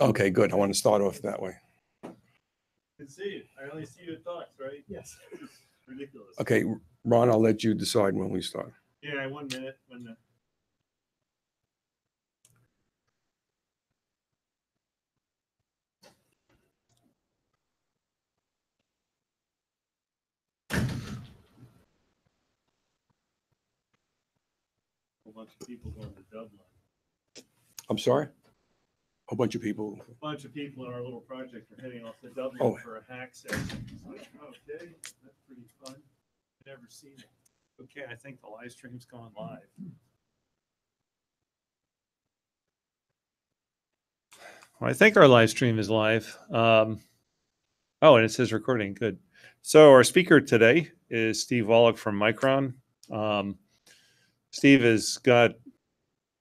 Okay, good. I want to start off that way. Can see it. I only see your thoughts, right? Yes. Ridiculous. Okay, Ron, I'll let you decide when we start. Yeah, one minute when the. A bunch of people going to Dublin. I'm sorry? A bunch of people. A bunch of people in our little project are heading off to Dublin Oh. for a hack session. It's like, okay, that's pretty fun. Never seen it. Okay, I think the live stream's going live. Well, I think our live stream is live. Um, oh, and it says recording. Good. So our speaker today is Steve Wallach from Micron. Um, Steve has got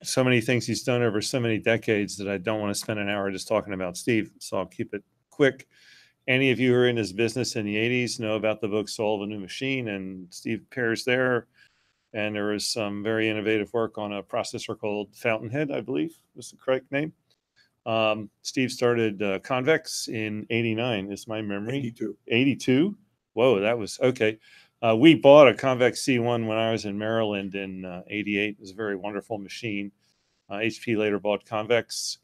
so many things he's done over so many decades that I don't want to spend an hour just talking about Steve. So I'll keep it quick. Any of you who are in his business in the 80s know about the book Soul of a New Machine, and Steve appears there. And there was some very innovative work on a processor called Fountainhead, I believe was the correct name. Um, Steve started uh, Convex in 89, is my memory. 82. 82. Whoa, that was okay. Uh, we bought a Convex C1 when I was in Maryland in uh, 88. It was a very wonderful machine. Uh, HP later bought Convex.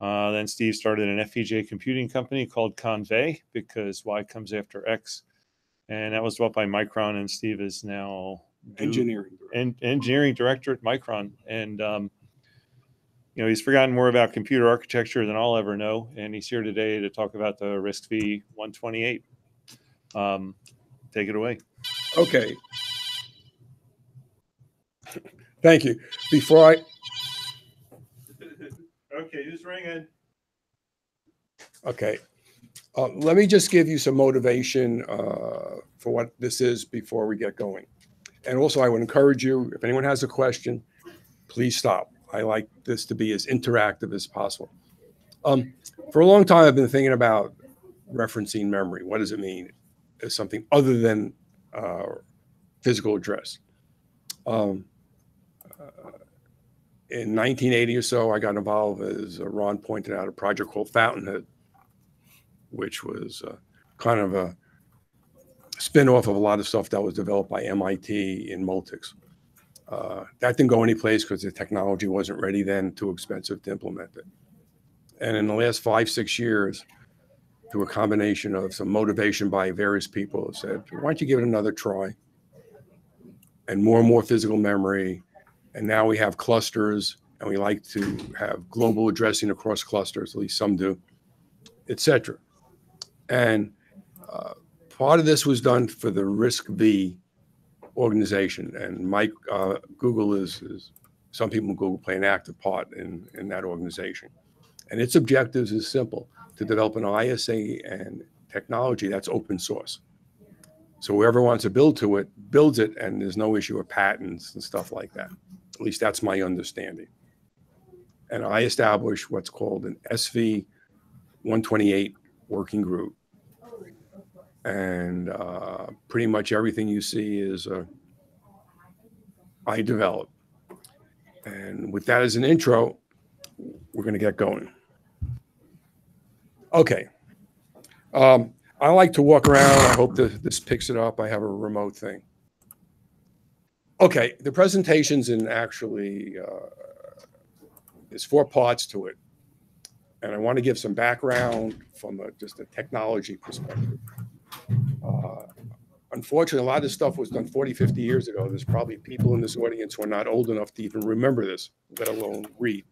Uh, then Steve started an FPGA computing company called Convey because Y comes after X. And that was bought by Micron, and Steve is now Engineering. director. en- engineering director at Micron. And, um, you know, he's forgotten more about computer architecture than I'll ever know. And he's here today to talk about the RISC V 128. Um, take it away. Okay. Thank you. Before I, okay, who's ringing? okay, uh, let me just give you some motivation uh, for what this is before we get going. And also, I would encourage you, if anyone has a question, please stop. I like this to be as interactive as possible. Um, for a long time, I've been thinking about referencing memory. What does it mean? As something other than uh, physical address. Um, in 1980 or so, I got involved, as Ron pointed out, a project called Fountainhead, which was uh, kind of a spin-off of a lot of stuff that was developed by MIT in Multics. Uh, that didn't go anyplace because the technology wasn't ready then, too expensive to implement it. And in the last five, six years, through a combination of some motivation by various people, said, why don't you give it another try? And more and more physical memory. And now we have clusters, and we like to have global addressing across clusters, at least some do, et cetera. And uh, part of this was done for the RISC-V organization. And Mike, uh, Google is, is, some people in Google play an active part in, in that organization. And its objectives is simple to develop an ISA and technology that's open source. So whoever wants to build to it, builds it, and there's no issue of patents and stuff like that. At least that's my understanding. And I established what's called an SV 128 working group. And uh, pretty much everything you see is uh, I develop. And with that as an intro, we're going to get going. Okay. Um, I like to walk around. I hope that this picks it up. I have a remote thing. Okay, the presentation's in actually, uh, there's four parts to it. And I want to give some background from a, just a technology perspective. Uh, Unfortunately, a lot of this stuff was done 40, 50 years ago. There's probably people in this audience who are not old enough to even remember this, let alone read.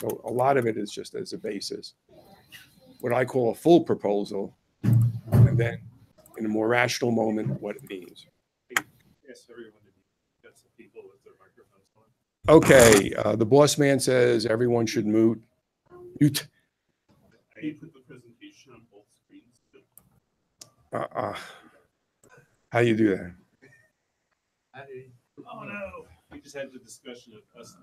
So a lot of it is just as a basis. What I call a full proposal, and then in a more rational moment, what it means. Yes, everyone. Got some people with their microphones on. Okay, uh, the boss man says everyone should mute. Mute. Can you put the presentation on both screens? Uh, uh, how do you do that? Oh, no. We just had the discussion of us.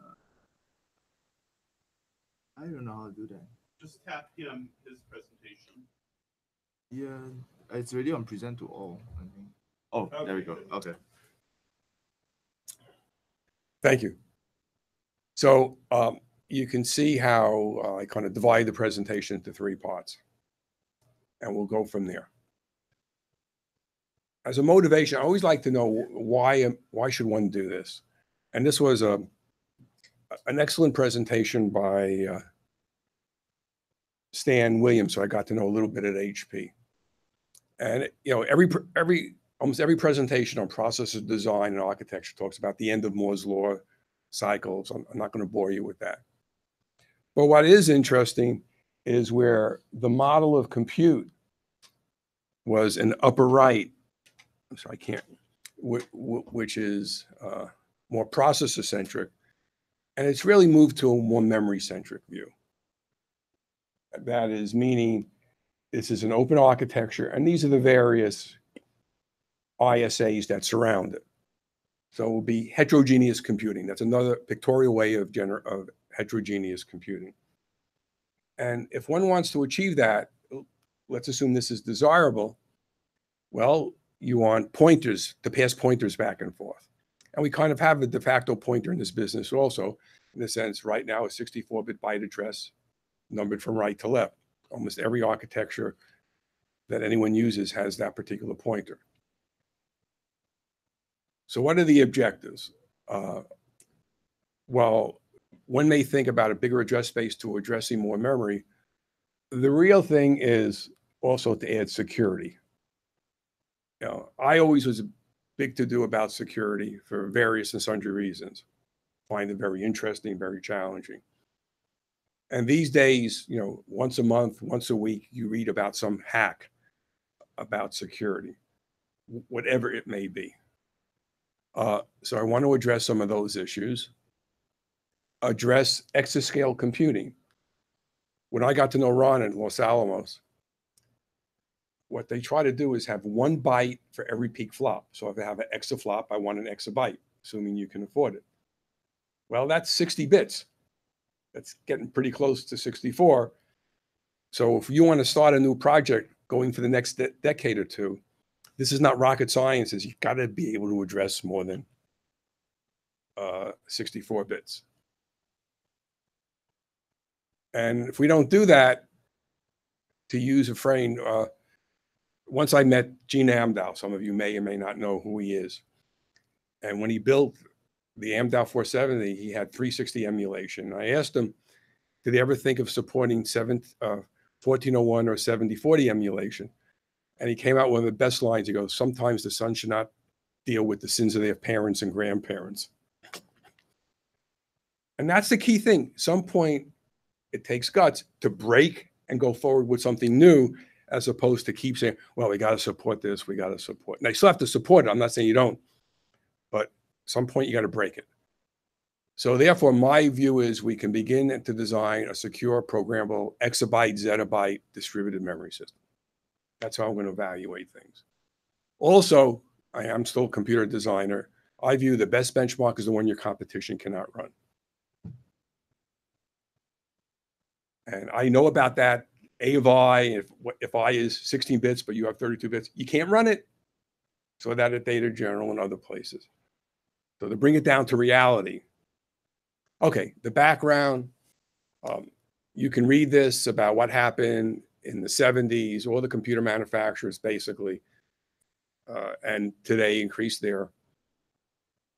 I don't know how to do that. Just tap him, his presentation. Yeah, it's already on present to all, I think. Oh, there we go. Okay. Okay. Thank you. So um, you can see how uh, I kind of divide the presentation into three parts. And we'll go from there. As a motivation, I always like to know why, why should one do this? And this was a, an excellent presentation by uh, Stan Williams, so I got to know a little bit at HP. And, you know, every, every, almost every presentation on process of design and architecture talks about the end of Moore's law cycles. I'm, not going to bore you with that. But what is interesting is where the model of compute was an upper right. I'm sorry, I can't, whi- whi- which is uh, more processor centric. And it's really moved to a more memory centric view. That is meaning this is an open architecture, and these are the various ISAs that surround it. So it will be heterogeneous computing. That's another pictorial way of gener- of heterogeneous computing. And if one wants to achieve that, let's assume this is desirable. Well, you want pointers to pass pointers back and forth. And we kind of have a de facto pointer in this business also, in the sense right now a 64-bit byte address numbered from right to left. Almost every architecture that anyone uses has that particular pointer. So what are the objectives? Uh, well, when they think about a bigger address space to addressing more memory. The real thing is also to add security. You know, I always was big to do about security for various and sundry reasons. Find it very interesting, very challenging. And these days, you know, once a month, once a week, you read about some hack about security, whatever it may be. Uh, so I want to address some of those issues. Address exascale computing. When I got to know Ron at Los Alamos, what they try to do is have one byte for every peak flop. So if I have an exaflop, I want an exabyte, assuming you can afford it. Well, that's 60 bits. That's getting pretty close to 64. So if you want to start a new project going for the next de- decade or two, this is not rocket science. You've got to be able to address more than uh, 64 bits. And if we don't do that, to use a frame, uh, once I met Gene Amdahl, some of you may or may not know who he is. And when he built the Amdahl 470, he had 360 emulation. I asked him, did he ever think of supporting seven, uh, 1401 or 7040 emulation? And he came out with one of the best lines. He goes, sometimes the son should not deal with the sins of their parents and grandparents. And that's the key thing. Some point, it takes guts to break and go forward with something new, as opposed to keep saying, well, we got to support this, we got to support. Now, you still have to support it. I'm not saying you don't, but some point you got to break it. So therefore, my view is we can begin to design a secure, programmable, exabyte, zettabyte distributed memory system. That's how I'm going to evaluate things. Also, I am still a computer designer. I view the best benchmark is the one your competition cannot run. And I know about that. A of I, if, if I is 16 bits, but you have 32 bits, you can't run it. So that at Data General and other places. So to bring it down to reality. Okay, the background. Um, you can read this about what happened in the 70s, all the computer manufacturers basically, uh, and today increased their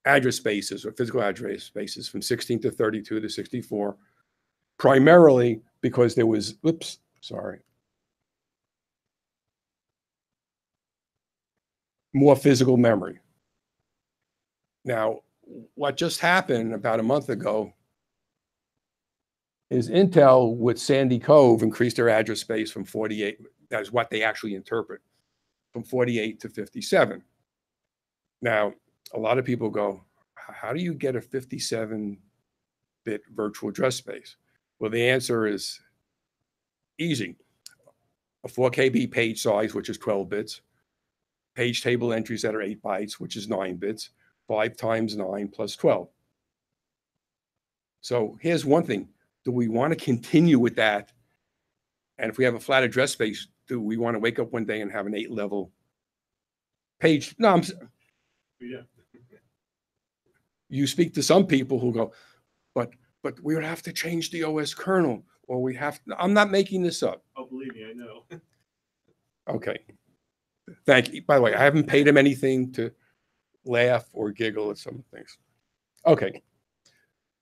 address spaces or physical address spaces from 16 to 32 to 64, primarily because there was, oops, sorry, more physical memory. Now, what just happened about a month ago is Intel with Sunny Cove increased their address space from 48, that is what they actually interpret, from 48 to 57. Now, a lot of people go, how do you get a 57 bit virtual address space? Well, the answer is easy. A 4 KB page size, which is 12 bits, page table entries that are 8 bytes, which is 9 bits, 5 times 9 plus 12. So here's one thing. Do we want to continue with that? And if we have a flat address space, do we want to wake up one day and have an eight level page? No, I'm, Yeah. you speak to some people who go, but, but we would have to change the OS kernel, or we have, I'm not making this up. Oh, believe me, I know. Okay. Thank you. By the way, I haven't paid him anything to laugh or giggle at some things. Okay.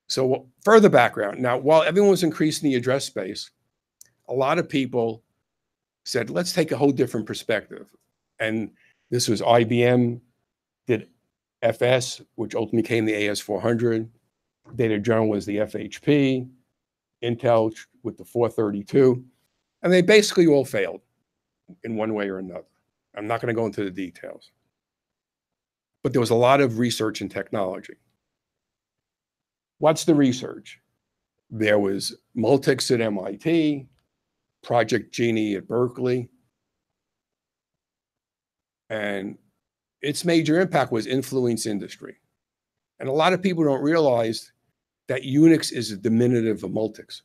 So further background. Now, while everyone was increasing the address space, a lot of people said, let's take a whole different perspective. And this was IBM did FS, which ultimately became the AS400. Data General was the FHP. Intel with the 432. And they basically all failed in one way or another. I'm not going to go into the details. But there was a lot of research in technology. What's the research? There was Multics at MIT, Project Genie at Berkeley. And its major impact was influence industry. And a lot of people don't realize that Unix is a diminutive of Multics.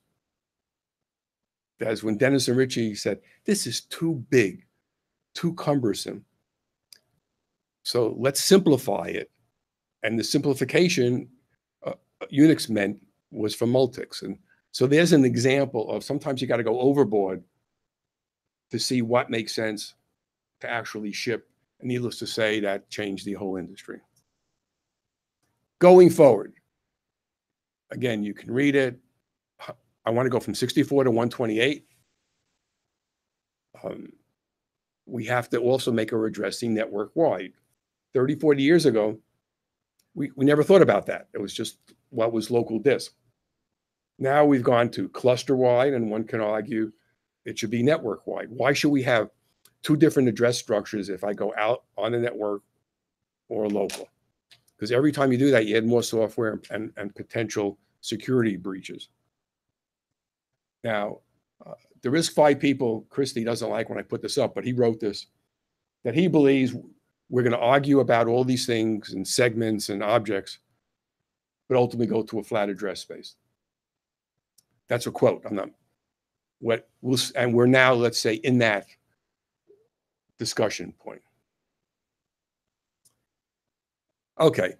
That's when Dennis and Ritchie said, this is too big, too cumbersome. So let's simplify it. And the simplification Unix meant was for Multics. And so there's an example of sometimes you got to go overboard to see what makes sense to actually ship. And needless to say, that changed the whole industry. Going forward, again, you can read it. I want to go from 64 to 128. Um, we have to also make our addressing network wide. 30, 40 years ago, we, we never thought about that. It was just what was local disk. Now we've gone to cluster wide, and one can argue it should be network wide. Why should we have two different address structures if I go out on the network or local? Because every time you do that, you add more software and, and potential security breaches. Now, uh, the RISC-V people, Krste doesn't like when I put this up, but he wrote this, that he believes we're going to argue about all these things and segments and objects, but ultimately go to a flat address space. That's a quote. I'm not, what, we'll, and we're now, let's say, in that discussion point. Okay.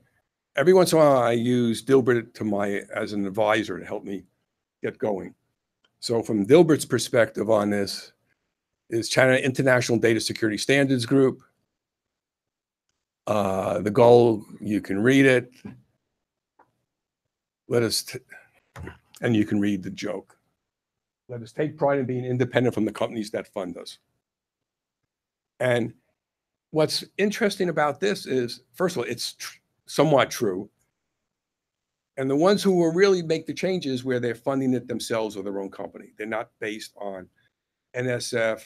Every once in a while, I use Dilbert to my as an advisor to help me get going. So from Dilbert's perspective on this is China International Data Security Standards Group. Uh, the goal, you can read it. Let us, t- and you can read the joke. Let us take pride in being independent from the companies that fund us. And what's interesting about this is, first of all, it's tr- somewhat true. And the ones who will really make the changes where they're funding it themselves or their own company. They're not based on NSF,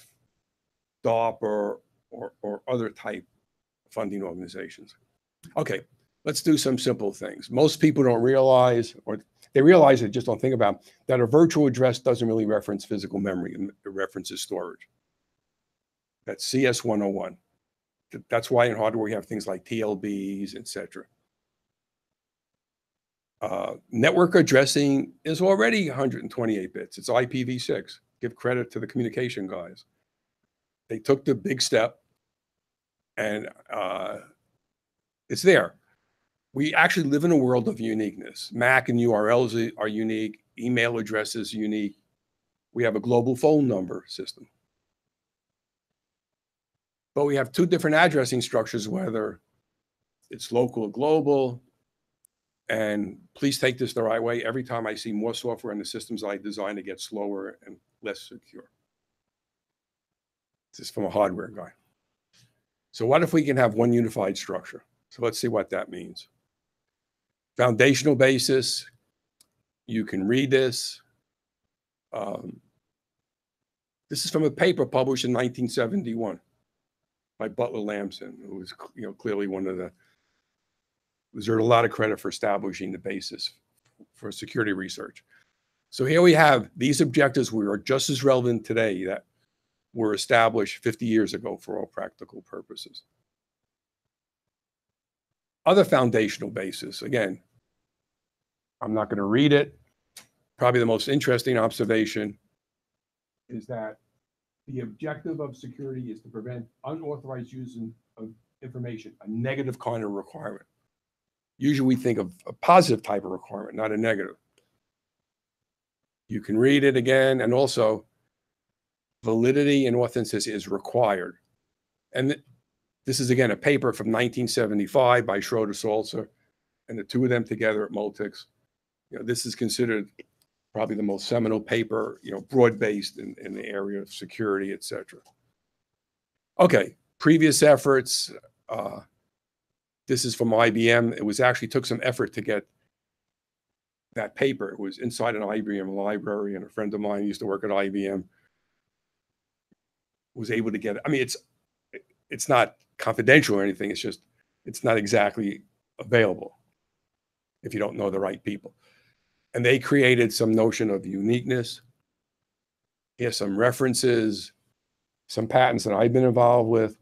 DARP, or, or, or other type funding organizations. Okay, let's do some simple things. Most people don't realize, or they realize it, just don't think about that a virtual address doesn't really reference physical memory, it references storage. That's CS 101. That's why in hardware we have things like TLBs, etc. Uh, network addressing is already 128 bits. It's IPv6. Give credit to the communication guys. They took the big step and uh, it's there. We actually live in a world of uniqueness. MAC and URLs are unique, email addresses unique. We have a global phone number system. But we have two different addressing structures, whether it's local or global, and please take this the right way. Every time I see more software in the systems I design, it gets slower and less secure. This is from a hardware guy. So what if we can have one unified structure? So let's see what that means. Foundational basis, you can read this. Um, this is from a paper published in 1971 by Butler Lampson, who was you know clearly one of the was deserved a lot of credit for establishing the basis for security research. So here we have these objectives we are just as relevant today that were established 50 years ago for all practical purposes. Other foundational basis, again, I'm not going to read it. Probably the most interesting observation is that the objective of security is to prevent unauthorized use of information, a negative kind of requirement. Usually we think of a positive type of requirement, not a negative. You can read it again, and also validity and authenticity is required. And this is again a paper from 1975 by Schroeder Saltzer, and the two of them together at Multics. You know, this is considered probably the most seminal paper, you know, broad-based in, in the area of security, et cetera. Okay, previous efforts. Uh, this is from IBM. It was actually took some effort to get that paper. It was inside an IBM library, and a friend of mine used to work at IBM was able to get it. I mean, it's it's not confidential or anything. It's just it's not exactly available if you don't know the right people. And they created some notion of uniqueness. Here's some references, some patents that I've been involved with.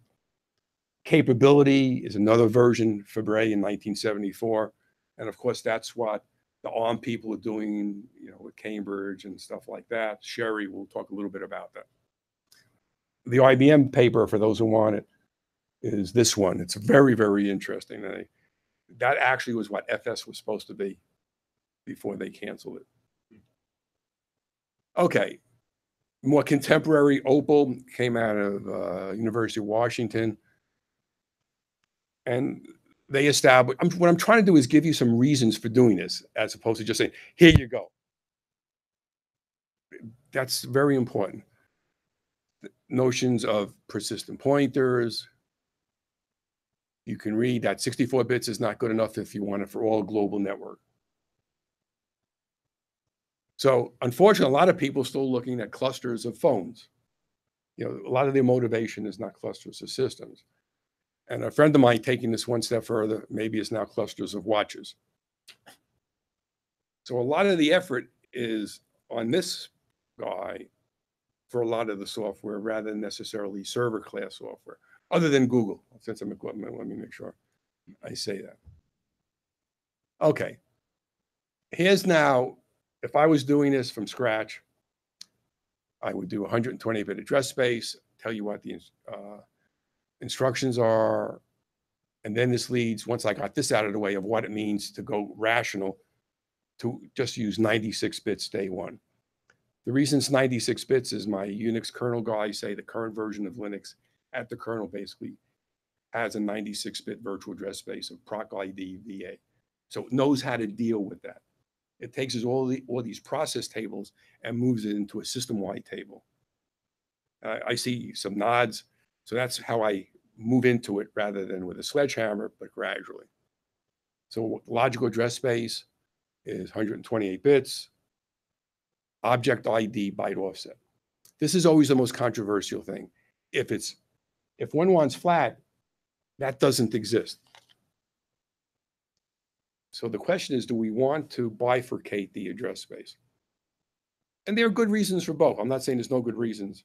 Capability is another version, Fabry in 1974. And of course, that's what the ARM people are doing, you know, with Cambridge and stuff like that. CHERI will talk a little bit about that. The IBM paper, for those who want it, is this one. It's very, very interesting. They, that actually was what FS was supposed to be before they canceled it. Okay, more contemporary Opal came out of uh, University of Washington, and they established. I'm, what I'm trying to do is give you some reasons for doing this, as opposed to just saying, "Here you go." That's very important. Notions of persistent pointers, you can read that 64 bits is not good enough if you want it for all global network. So unfortunately, a lot of people are still looking at clusters of phones. You know, a lot of their motivation is not clusters of systems. And a friend of mine taking this one step further, maybe it's now clusters of watches. So a lot of the effort is on this guy for a lot of the software rather than necessarily server class software other than Google. Since I'm equipment, let me make sure I say that. Okay. Here's now, if I was doing this from scratch, I would do 128 bit address space, tell you what the uh, instructions are. And then this leads, once I got this out of the way of what it means to go rational, to just use 96 bits day one. The reason it's 96 bits is my Unix kernel guy say the current version of Linux at the kernel basically has a 96-bit virtual address space of proc ID VA. So it knows how to deal with that. It takes all the all these process tables and moves it into a system-wide table. Uh, I see some nods. So that's how I move into it rather than with a sledgehammer, but gradually. So logical address space is 128 bits. Object ID byte offset. This is always the most controversial thing. If it's if one wants flat, that doesn't exist. So the question is, do we want to bifurcate the address space? And there are good reasons for both. I'm not saying there's no good reasons.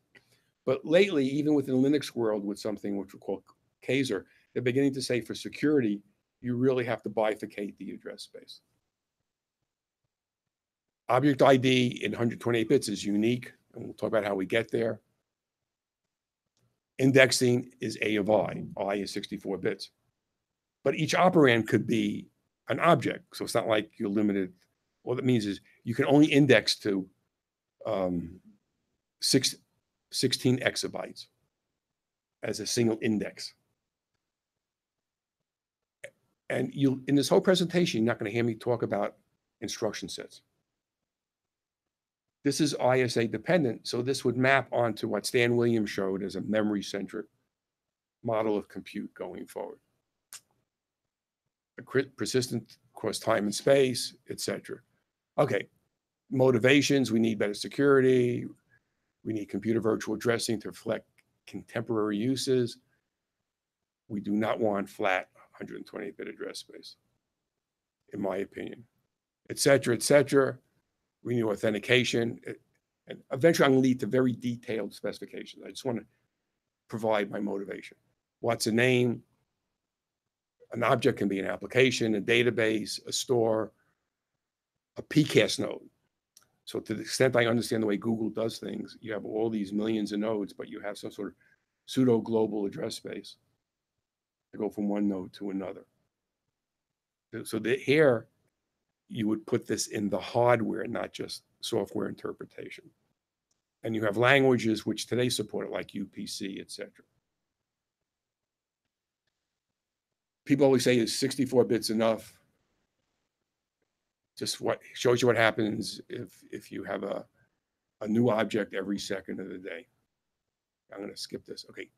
But lately, even within the Linux world with something which we call Kaiser, they're beginning to say for security, you really have to bifurcate the address space. Object ID in 128 bits is unique, and we'll talk about how we get there. Indexing is A of I. I is 64 bits. But each operand could be an object. So it's not like you're limited. What that means is you can only index to um, six, 16 exabytes as a single index. And you, in this whole presentation, you're not going to hear me talk about instruction sets. This is ISA dependent, so this would map onto what Stan Williams showed as a memory-centric model of compute going forward. A persistent across time and space, etc. Okay, motivations, we need better security. We need computer virtual addressing to reflect contemporary uses. We do not want flat 128-bit address space, in my opinion, et cetera, et cetera we need authentication. It, and eventually, I'm going to lead to very detailed specifications. I just want to provide my motivation. What's a name? An object can be an application, a database, a store, a PGAS node. So to the extent I understand the way Google does things, you have all these millions of nodes, but you have some sort of pseudo global address space to go from one node to another. So the, here, you would put this in the hardware, not just software interpretation. And you have languages which today support it, like UPC, et cetera. People always say, is 64 bits enough? Just what shows you what happens if if you have a a new object every second of the day. I'm going to skip this. Okay.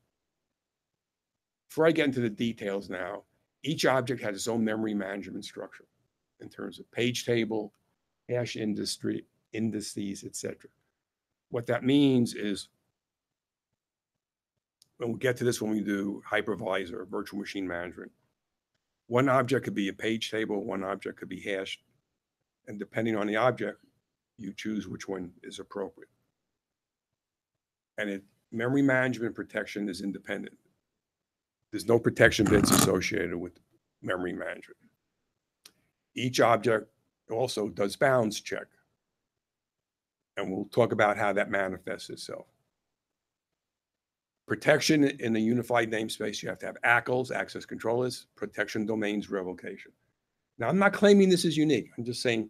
Before I get into the details now, each object has its own memory management structure in terms of page table, hash industry, indices, etc. What that means is when we'll get to this when we do hypervisor, virtual machine management, one object could be a page table, one object could be hashed, and depending on the object, you choose which one is appropriate. And it, memory management protection is independent. There's no protection bits associated with memory management. Each object also does bounds check. And we'll talk about how that manifests itself. Protection in the unified namespace, you have to have ACLs, access controllers, protection domains revocation. Now, I'm not claiming this is unique. I'm just saying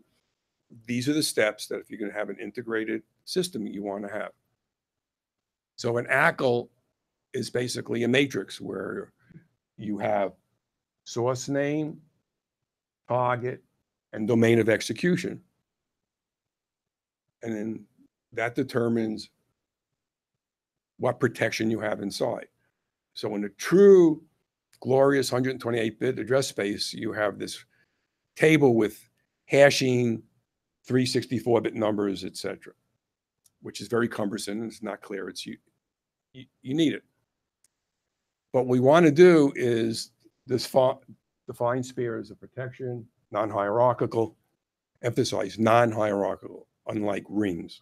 these are the steps that if you're going to have an integrated system you want to have. So an ACL is basically a matrix where you have source name, target, and domain of execution. And then that determines what protection you have inside. So in a true glorious 128-bit address space, you have this table with hashing 364-bit numbers, etc., which is very cumbersome it's not clear. It's you, you, you need it. What we want to do is this define spheres of protection, non-hierarchical, emphasize non-hierarchical, unlike rings.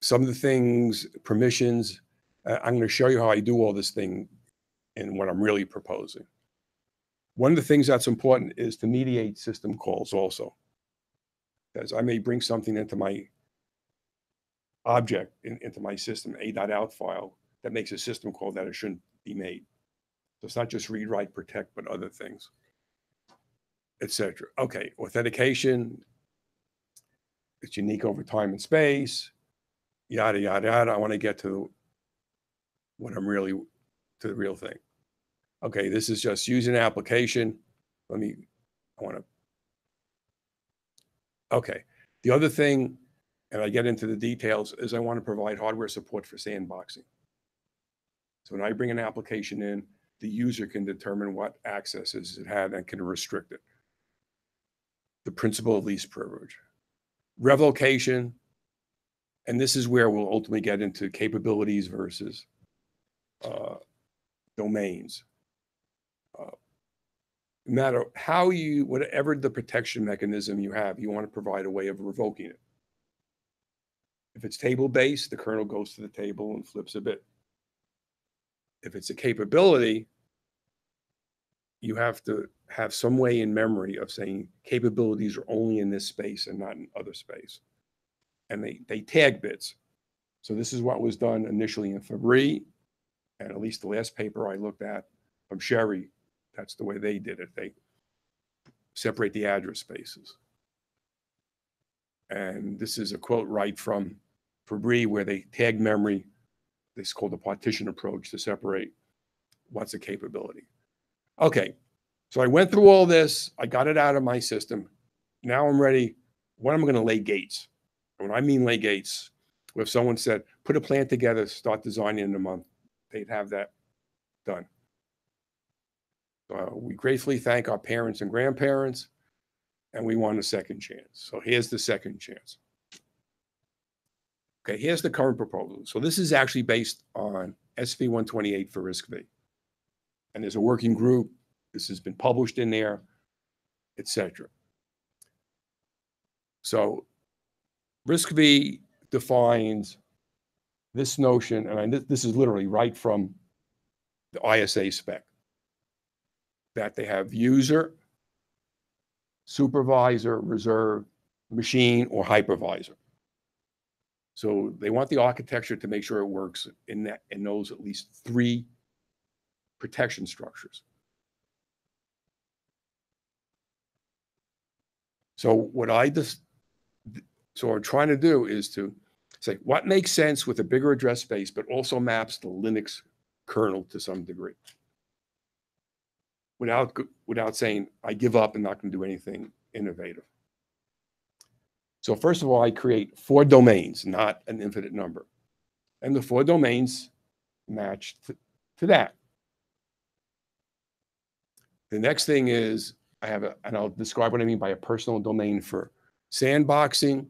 Some of the things, permissions, uh, I'm going to show you how I do all this thing and what I'm really proposing. One of the things that's important is to mediate system calls also. As I may bring something into my object, in, into my system, a.out file, that makes a system call that it shouldn't be made. So it's not just read, write, protect, but other things, etc. Okay, authentication. It's unique over time and space, yada, yada, yada. I want to get to what I'm really, to the real thing. Okay, this is just using an application. Let me, I want to, okay. The other thing, and I get into the details, is I want to provide hardware support for sandboxing. So when I bring an application in, the user can determine what accesses it had and can restrict it. The principle of least privilege. Revocation, and this is where we'll ultimately get into capabilities versus uh, domains. Uh, no matter how you, whatever the protection mechanism you have, you want to provide a way of revoking it. If it's table-based, the kernel goes to the table and flips a bit if it's a capability, you have to have some way in memory of saying capabilities are only in this space and not in other space. And they, they tag bits. So this is what was done initially in Fabry, and at least the last paper I looked at from CHERI, that's the way they did it. They separate the address spaces. And this is a quote right from Fabry where they tag memory this is called the partition approach to separate what's a capability. Okay, so I went through all this. I got it out of my system. Now I'm ready. When am I going to lay gates? And when I mean lay gates, if someone said, put a plan together, start designing in a month, they'd have that done. Uh, we gratefully thank our parents and grandparents, and we want a second chance. So here's the second chance. Okay, here's the current proposal. So this is actually based on SV 128 for RISC-V. And there's a working group. This has been published in there, etc. So RISC-V defines this notion, and I, this is literally right from the ISA spec, that they have user, supervisor, reserve, machine, or hypervisor. So they want the architecture to make sure it works in that in those at least three protection structures. So what I just, so I'm trying to do is to say what makes sense with a bigger address space, but also maps the Linux kernel to some degree. Without, without saying, I give up and not going to do anything innovative. So first of all, I create four domains, not an infinite number. And the four domains match to, to that. The next thing is I have a, and I'll describe what I mean by a personal domain for sandboxing.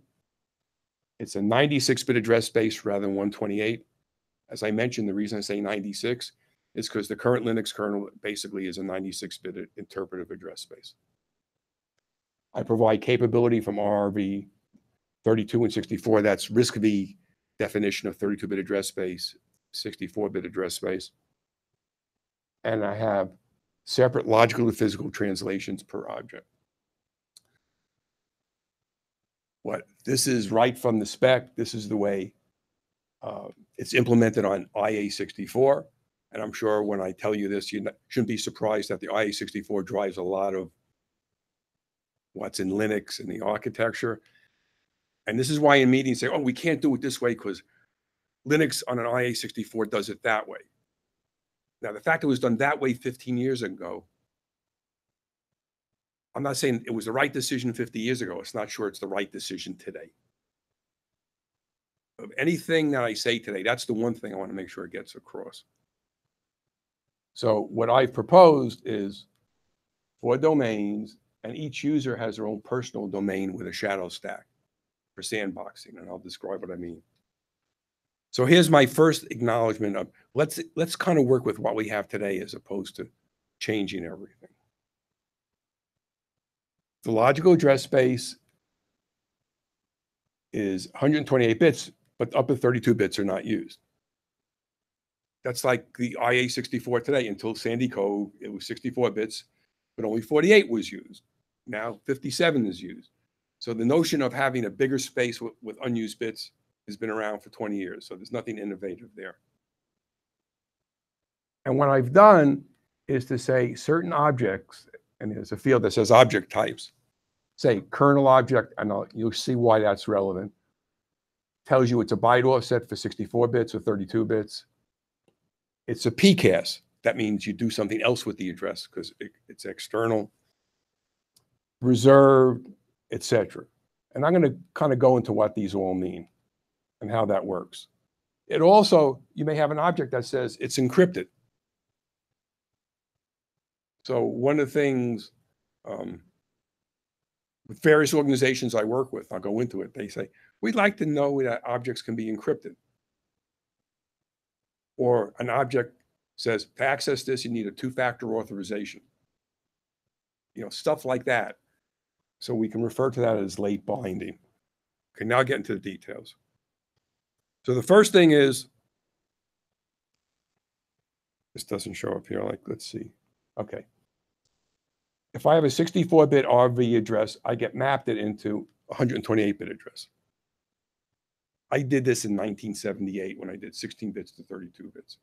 It's a 96 bit address space rather than 128. As I mentioned, the reason I say 96 is because the current Linux kernel basically is a 96 bit interpretive address space. I provide capability from RRV 32 and 64. That's RISC-V definition of 32 bit address space, 64 bit address space. And I have separate logical and physical translations per object. What this is right from the spec. This is the way uh, it's implemented on IA64. And I'm sure when I tell you this, you shouldn't be surprised that the IA64 drives a lot of what's in Linux and the architecture. And this is why in meetings say, oh, we can't do it this way because Linux on an IA64 does it that way. Now, the fact it was done that way 15 years ago, I'm not saying it was the right decision 50 years ago. It's not sure it's the right decision today. Of anything that I say today, that's the one thing I want to make sure it gets across. So what I've proposed is four domains, and each user has their own personal domain with a shadow stack for sandboxing, and I'll describe what I mean. So here's my first acknowledgement of let's let's kind of work with what we have today as opposed to changing everything. The logical address space is 128 bits, but up to 32 bits are not used. That's like the IA64 today. Until Sunny Cove, it was 64 bits, but only 48 was used. Now 57 is used. So the notion of having a bigger space with, with unused bits has been around for 20 years. So there's nothing innovative there. And what I've done is to say certain objects, and there's a field that says object types, say kernel object, and I'll, you'll see why that's relevant. Tells you it's a byte offset for 64 bits or 32 bits. It's a PGAS. That means you do something else with the address because it, it's external, reserved, etc. And I'm going to kind of go into what these all mean and how that works. It also, you may have an object that says it's encrypted. So one of the things um, with various organizations I work with, I'll go into it, they say, we'd like to know that objects can be encrypted. Or an object says, to access this, you need a two-factor authorization. You know, stuff like that. So we can refer to that as late binding. Okay, now get into the details. So the first thing is, this doesn't show up here, like, let's see. Okay. If I have a 64-bit RV address, I get mapped it into a 128-bit address. I did this in 1978 when I did 16 bits to 32 bits.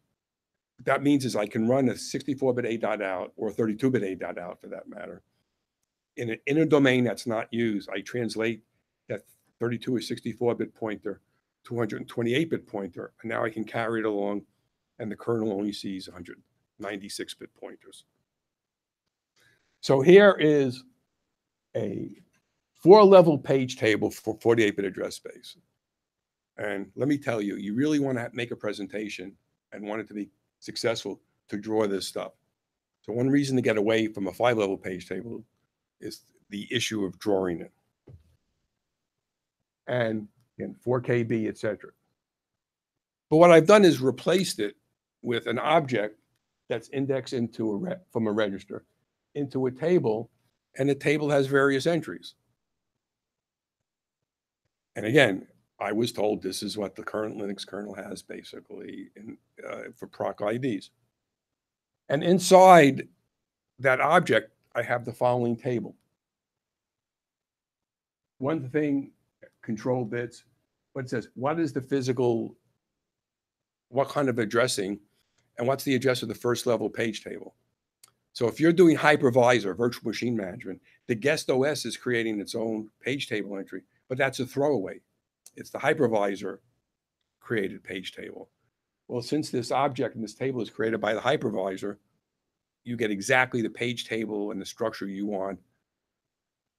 What that means is I can run a 64-bit A dot out or a 32-bit A dot out for that matter. In an inner domain that's not used, I translate that 32 or 64-bit pointer to 128-bit pointer, and now I can carry it along, and the kernel only sees 196-bit pointers. So here is a four-level page table for 48-bit address space. And let me tell you, you really want to make a presentation and want it to be successful to draw this stuff. So one reason to get away from a five-level page table is the issue of drawing it. And in 4KB, etc. But what I've done is replaced it with an object that's indexed into a re- from a register into a table, and the table has various entries. And again, I was told this is what the current Linux kernel has basically in, uh, for proc IDs. And inside that object, I have the following table. One thing, control bits, what it says, what is the physical, what kind of addressing, and what's the address of the first level page table? So if you're doing hypervisor, virtual machine management, the guest OS is creating its own page table entry, but that's a throwaway. It's the hypervisor created page table. Well, since this object in this table is created by the hypervisor, you get exactly the page table and the structure you want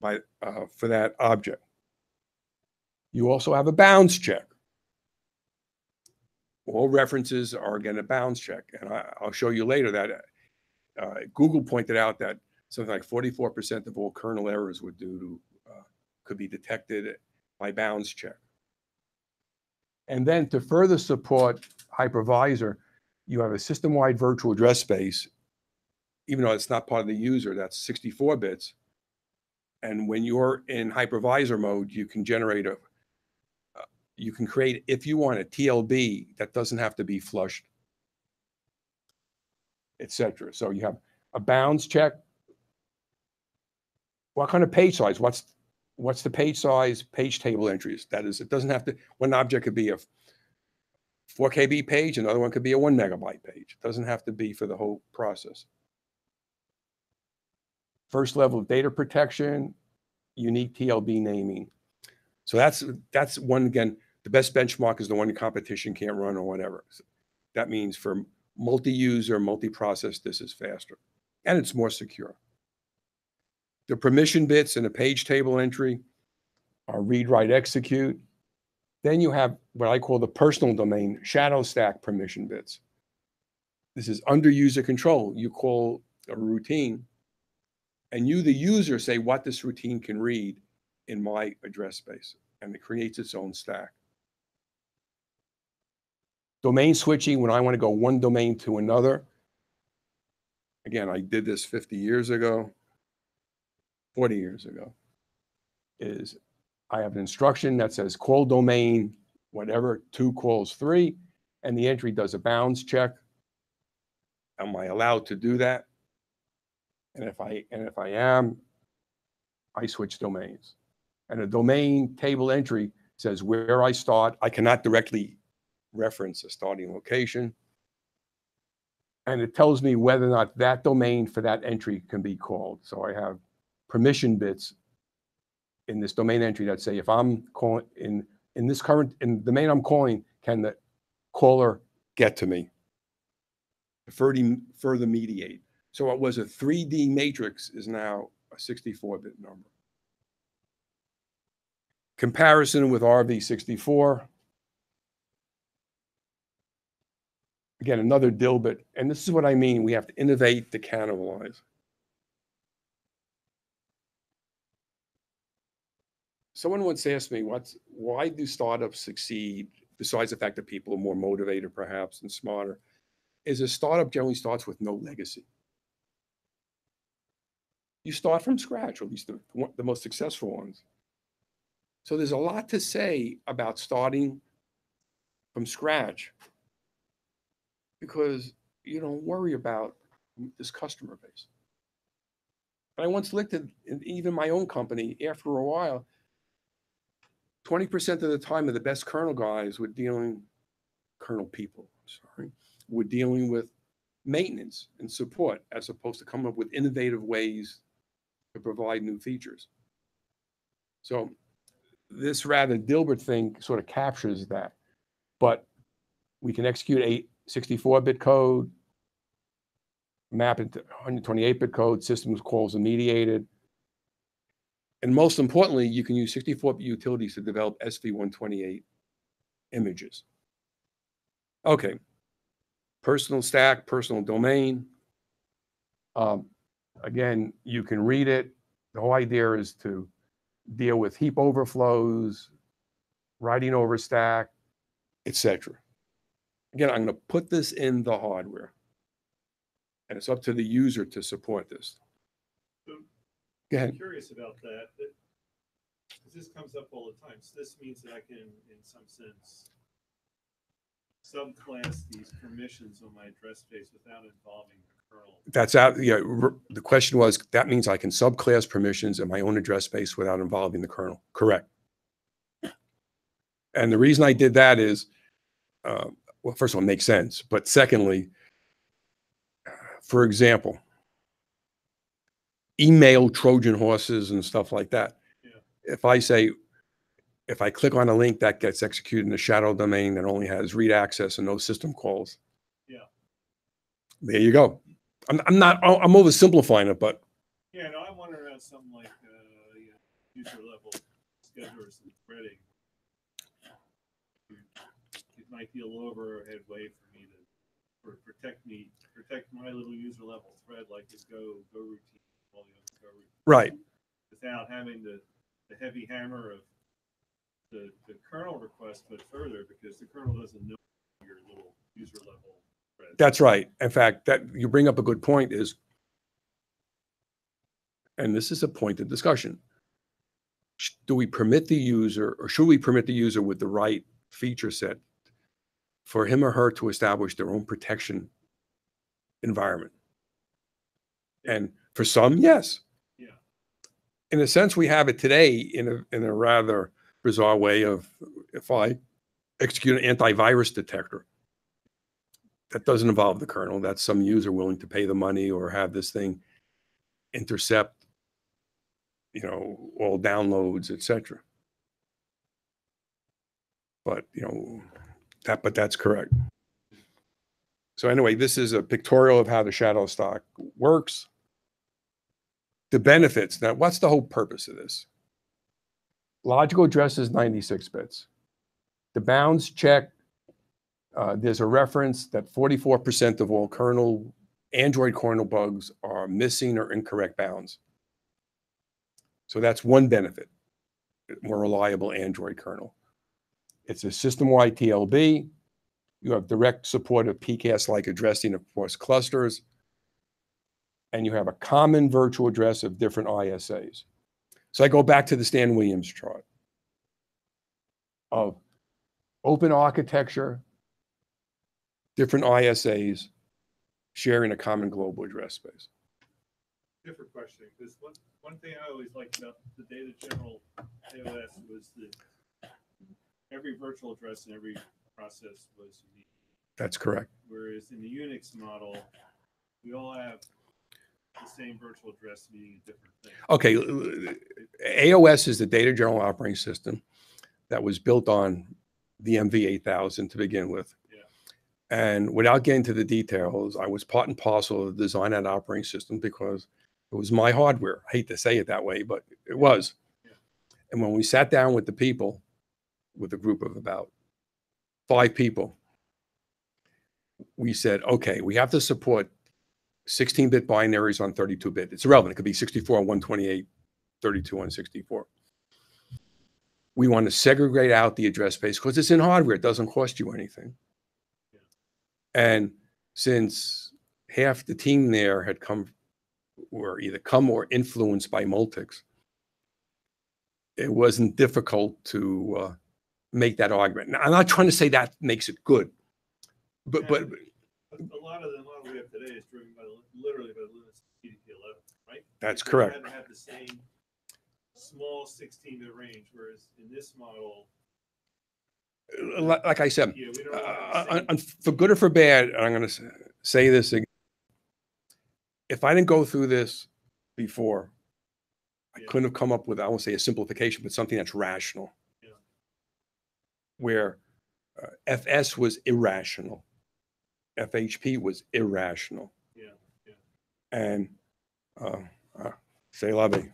by uh, for that object. You also have a bounds check. All references are again a bounds check, and I, I'll show you later that uh, Google pointed out that something like 44% of all kernel errors would due to uh, could be detected by bounds check. And then to further support hypervisor, you have a system-wide virtual address space, even though it's not part of the user, that's 64 bits. And when you're in hypervisor mode, you can generate a, uh, you can create, if you want a TLB that doesn't have to be flushed, etc. So you have a bounds check. What kind of page size? What's what's the page size? Page table entries. That is, it doesn't have to. One object could be a 4 KB page, another one could be a one megabyte page. It doesn't have to be for the whole process. First level of data protection, unique TLB naming. So that's that's one again. The best benchmark is the one competition can't run or whatever. That means for multi-user, multi-process, this is faster and it's more secure. The permission bits in a page table entry are read, write, execute. Then you have what I call the personal domain shadow stack permission bits. This is under user control. You call a routine and you, the user, say what this routine can read in my address space and it creates its own stack. Domain switching, when I want to go one domain to another. Again, I did this 50 years ago, 40 years ago. Is I have an instruction that says call domain, whatever, two calls three, and the entry does a bounds check. Am I allowed to do that? And if I, and if I am, I switch domains. And a domain table entry says where I start. I cannot directly reference a starting location. And it tells me whether or not that domain for that entry can be called. So I have permission bits in this domain entry that say if I'm calling in in this current in the domain I'm calling, can the caller get to me? Further, further mediate. So what was a 3D matrix is now a 64-bit number. Comparison with RV64. Again, another Dilbert, and this is what I mean. We have to innovate to cannibalize. Someone once asked me, "What's why do startups succeed?" Besides the fact that people are more motivated, perhaps, and smarter, is a startup generally starts with no legacy. You start from scratch, or at least the, the most successful ones. So there's a lot to say about starting from scratch because you don't worry about this customer base. And I once looked at even my own company after a while, 20% of the time of the best kernel guys were dealing, kernel people, sorry, were dealing with maintenance and support as opposed to come up with innovative ways to provide new features. So this rather Dilbert thing sort of captures that. But we can execute a 64-bit code, map it to 128-bit code, systems calls are mediated. And most importantly, you can use 64-bit utilities to develop SV128 images. Okay, personal stack, personal domain. Um, again, you can read it. The whole idea is to deal with heap overflows, writing over stack, etc. Again, I'm going to put this in the hardware. And it's up to the user to support this. So, Go I'm curious about that. This comes up all the time. So this means that I can, in some sense, subclass these permissions on my address space without involving the kernel. That's out, yeah, the question was, that means I can subclass permissions in my own address space without involving the kernel. Correct. And the reason I did that is, uh, well, first of all, it makes sense. But secondly, for example, email Trojan horses and stuff like that. Yeah. If I say, if I click on a link that gets executed in the shadow domain that only has read access and no system calls. Yeah. There you go. I'm, I'm not, I'm oversimplifying it, but Yeah, no, I'm wondering about something like, uh, you know, user level schedulers and threading. It might be a little overhead way for me to, for protect me, protect my little user level thread like this Go, Go routine, all the other Go routine. right. Without having the, the heavy hammer of the, the kernel request, but further, because the kernel doesn't know your little user level. That's right. In fact, that you bring up a good point is, and this is a point of discussion. Do we permit the user or should we permit the user with the right feature set for him or her to establish their own protection environment? And for some, yes. Yeah. In a sense, we have it today in a, in a rather bizarre way of if I execute an antivirus detector, that doesn't involve the kernel. That's some user willing to pay the money or have this thing intercept, you know, all downloads, etc. But you know, that but that's correct. So anyway, this is a pictorial of how the shadow stock works. The benefits. Now, what's the whole purpose of this? Logical address is 96 bits. The bounds check uh, there's a reference that 44% of all kernel, Android kernel bugs are missing or incorrect bounds. So that's one benefit, more reliable Android kernel. It's a system-wide TLB. You have direct support of PGAS-like addressing of across clusters. And you have a common virtual address of different ISAs. So I go back to the Stan Williams chart of open architecture, different ISAs sharing a common global address space. different question, because one, one thing I always liked about the data general AOS was that every virtual address in every process was unique, That's correct. whereas in the Unix model, we all have the same virtual address meaning a different thing. Okay, AOS is the data general operating system that was built on the MV8000 to begin with. And without getting to the details, I was part and parcel of the design and operating system because it was my hardware. I hate to say it that way, but it was. Yeah. And when we sat down with the people, with a group of about five people, we said, okay, we have to support 16-bit binaries on 32-bit. It's irrelevant. It could be 64 on 128, 32 on 64. We want to segregate out the address space because it's in hardware. It doesn't cost you anything. And since half the team there had come, were either come or influenced by Multics, it wasn't difficult to uh, make that argument. Now, I'm not trying to say that makes it good, but but A lot of the model we have today is driven by, the- literally by the limits of PDP eleven, right? That's Because correct. had have the same small sixteen bit range, whereas in this model, li- like I said, yeah, we don't uh, uh, uh, for good or for bad, and I'm going to say this again. If I didn't go through this before, I Yeah. couldn't have come up with, I won't say a simplification, but something that's rational. Yeah. Where uh, FS was irrational, FHP was irrational, Yeah, yeah. and uh, uh, say vie.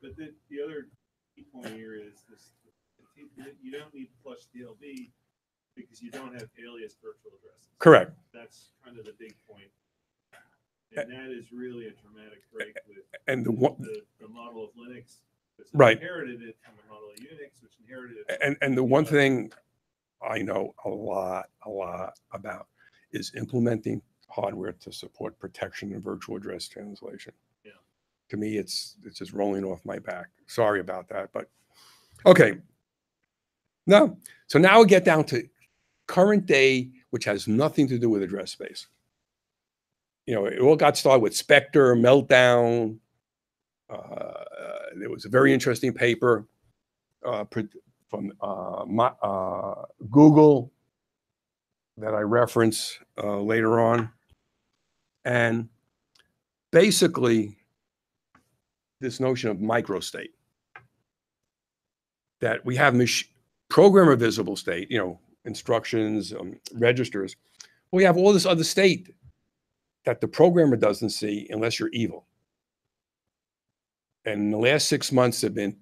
But the, the other key point here is this, you don't need to flush TLB because you don't have alias virtual addresses. Correct. That's kind of the big point. And that is really a dramatic break with And the one, the, the model of Linux. Right. Inherited it from the model of Unix, which inherited it. and and the one thing I know a lot, a lot about is implementing hardware to support protection and virtual address translation. Yeah. To me, it's it's just rolling off my back. Sorry about that, but okay. No, so now we get down to current day, which has nothing to do with address space. You know, it all got started with Spectre, Meltdown. Uh, there was a very interesting paper uh, from uh, my, uh, Google that I reference uh, later on. And basically, this notion of microstate. That we have mach- programmer visible state, you know, instructions, um, registers. We have all this other state that the programmer doesn't see unless you're evil. And in the last six months have been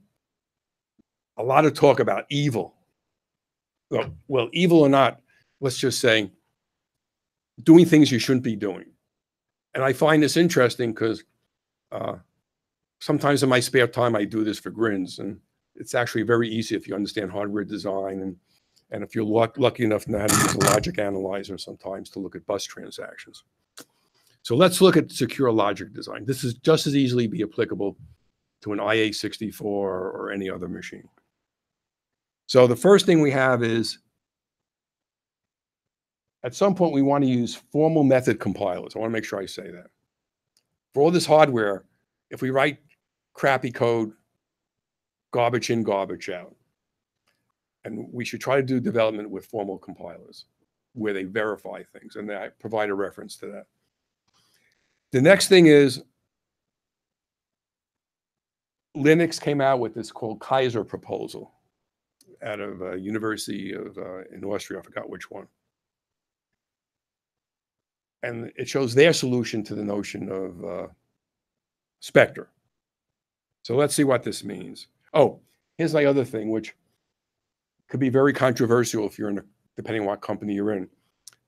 a lot of talk about evil. Well, well, evil or not, let's just say doing things you shouldn't be doing. And I find this interesting because uh, sometimes in my spare time I do this for grins, and it's actually very easy if you understand hardware design and and if you're luck, lucky enough to know how to use a logic analyzer sometimes to look at bus transactions. So let's look at secure logic design. This is just as easily be applicable to an IA64 or any other machine. So the first thing we have is at some point we want to use formal method compilers. I want to make sure I say that. For all this hardware, if we write crappy code, garbage in, garbage out. And we should try to do development with formal compilers where they verify things and I provide a reference to that. The next thing is Linux came out with this called Kaiser proposal out of uh, University of uh, in Austria. I forgot which one. And it shows their solution to the notion of uh, Spectre. So let's see what this means. Oh, here's my other thing, which could be very controversial if you're in a, depending on what company you're in.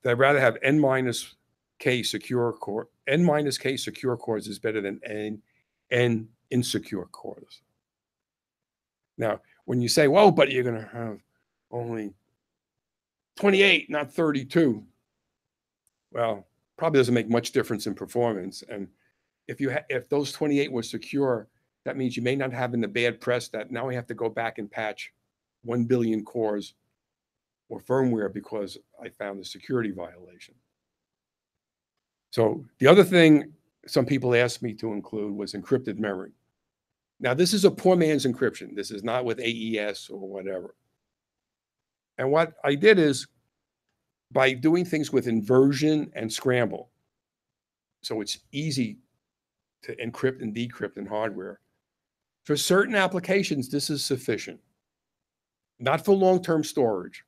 That I'd rather have n minus k secure core, n minus k secure cores is better than n n insecure cores. Now, when you say, well, but you're going to have only 28, not 32. Well, probably doesn't make much difference in performance. And if you ha- if those 28 were secure, that means you may not have in the bad press that now we have to go back and patch 1 billion cores or firmware because I found a security violation. So the other thing some people asked me to include was encrypted memory. Now, this is a poor man's encryption. This is not with AES or whatever. And what I did is by doing things with inversion and scramble, so it's easy to encrypt and decrypt in hardware. For certain applications, this is sufficient, not for long term storage.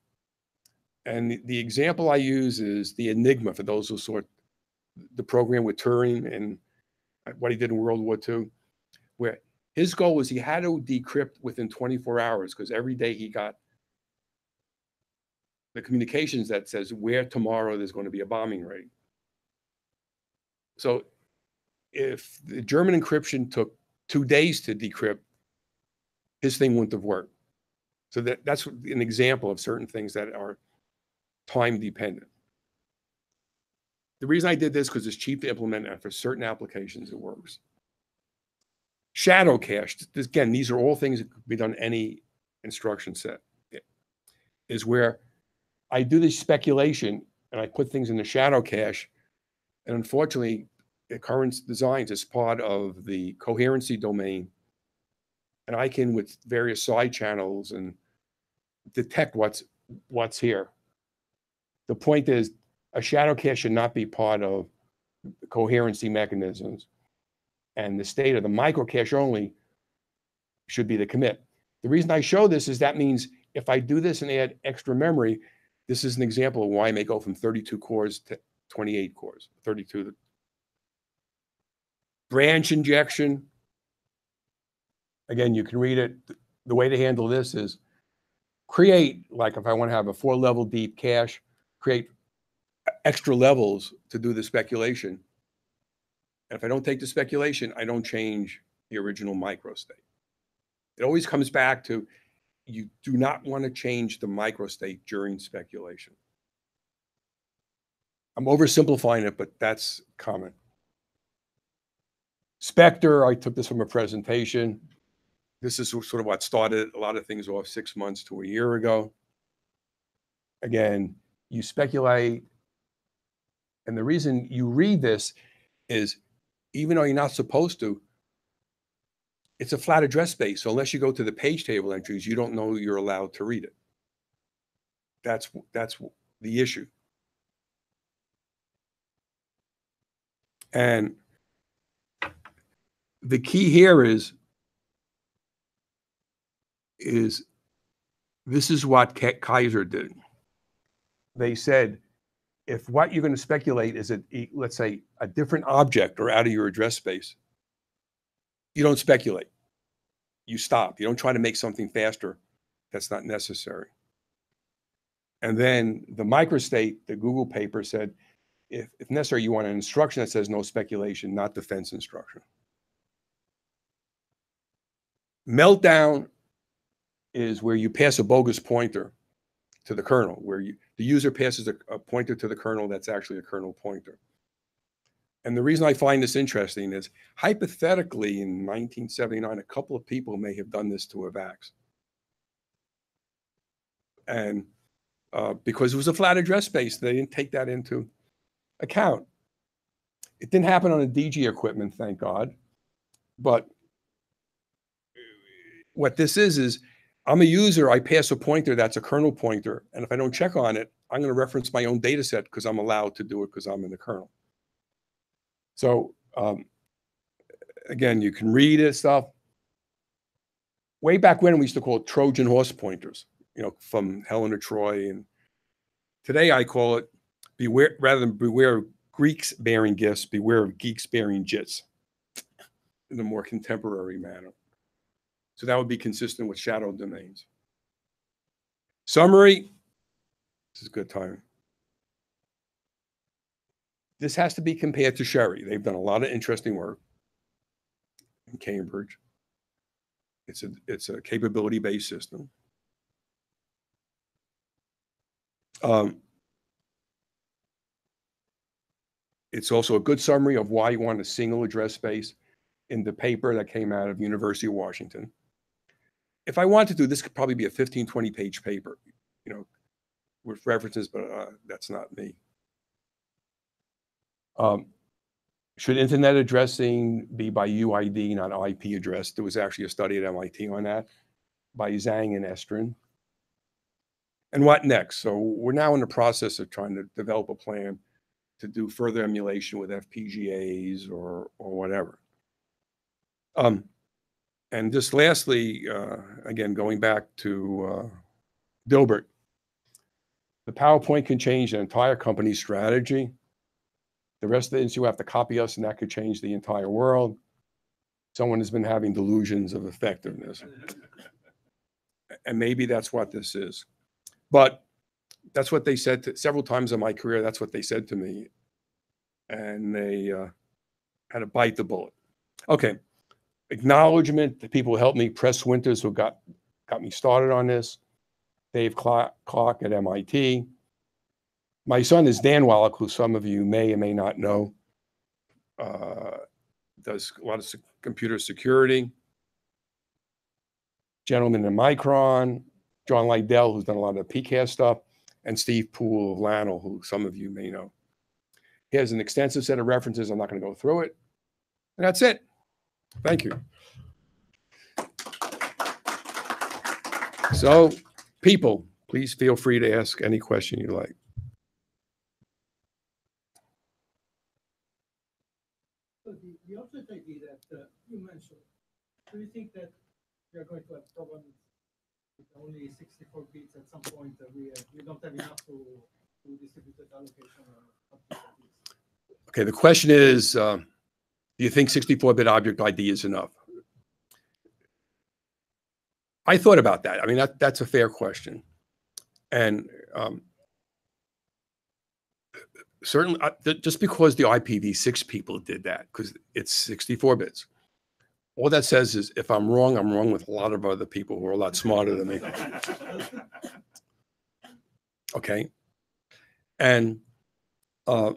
And the, the example I use is the Enigma for those who sort the program with Turing and what he did in World War II, where his goal was he had to decrypt within 24 hours because every day he got the communications that says where tomorrow there's going to be a bombing raid. So if the German encryption took two days to decrypt, his thing wouldn't have worked. So that, that's an example of certain things that are time dependent. The reason I did this because it's cheap to implement and for certain applications it works. Shadow cache, again, these are all things that could be done any instruction set. Is where I do this speculation and I put things in the shadow cache. And unfortunately, Uh, current designs is part of the coherency domain. And I can, with various side channels and detect what's what's here. The point is a shadow cache should not be part of coherency mechanisms. And the state of the micro cache only should be the commit. The reason I show this is that means if I do this and add extra memory, this is an example of why I may go from 32 cores to 28 cores, 32. to- Branch injection. Again, you can read it. The way to handle this is create, like if I want to have a four level deep cache, create extra levels to do the speculation. And if I don't take the speculation, I don't change the original microstate. It always comes back to you do not want to change the microstate during speculation. I'm oversimplifying it, but that's common. Spectre, I took this from a presentation. This is sort of what started a lot of things off six months to a year ago. Again, you speculate. And the reason you read this is even though you're not supposed to, it's a flat address space. So unless you go to the page table entries, you don't know you're allowed to read it. That's that's the issue. And the key here is is this is what Kaiser did. They said, if what you're going to speculate is a, let's say, a different object or out of your address space, you don't speculate. You stop. You don't try to make something faster that's not necessary. And then the microstate, the Google paper said, if, if necessary, you want an instruction that says no speculation, not defense instruction. Meltdown is where you pass a bogus pointer to the kernel, where you, the user passes a, a pointer to the kernel that's actually a kernel pointer. And the reason I find this interesting is hypothetically in 1979, a couple of people may have done this to a VAX. And uh, because it was a flat address space, they didn't take that into account. It didn't happen on a DG equipment, thank God. But what this is, is I'm a user, I pass a pointer that's a kernel pointer. And if I don't check on it, I'm going to reference my own data set because I'm allowed to do it because I'm in the kernel. So um, again, you can read this stuff. Way back when we used to call it Trojan horse pointers, you know, from Helen of Troy. And today I call it beware, rather than beware of Greeks bearing gifts, beware of geeks bearing jits in a more contemporary manner. So that would be consistent with shadow domains. Summary, this is good time. This has to be compared to CHERI. They've done a lot of interesting work in Cambridge. It's a it's a capability-based system. Um, it's also a good summary of why you want a single address space in the paper that came out of University of Washington. If I wanted to, this could probably be a 15, 20 page paper, you know, with references, but uh, that's not me. Um, should internet addressing be by UID, not IP address? There was actually a study at MIT on that by Zhang and Estrin. And what next? So we're now in the process of trying to develop a plan to do further emulation with FPGAs or or whatever. Um, and just lastly, uh, again, going back to uh, Dilbert, the PowerPoint can change an entire company's strategy. The rest of the industry will have to copy us, and that could change the entire world. Someone has been having delusions of effectiveness. And maybe that's what this is. But that's what they said to, several times in my career. That's what they said to me. And they uh, had to bite the bullet. Okay. Acknowledgement to people who helped me, Press Winters, who got, got me started on this, Dave Clark, Clark at MIT. My son is Dan Wallach, who some of you may or may not know. Uh, does a lot of sec- computer security. Gentleman in Micron, John Lydell, who's done a lot of PGAS stuff, and Steve Poole of LANL, who some of you may know. He has an extensive set of references. I'm not going to go through it. And that's it. Thank you. So, people, please feel free to ask any question you like. So the, the object ID that uh, you mentioned, do you think that we are going to have problems with only sixty-four bits at some point that we, uh, we don't have enough to, to distributed allocation or something like this? Okay, the question is, uh, do you think 64-bit object ID is enough? I thought about that. I mean, that, that's a fair question. And um, certainly, uh, th- just because the IPv6 people did that, because it's 64 bits, all that says is if I'm wrong, I'm wrong with a lot of other people who are a lot smarter than me. Okay. And uh,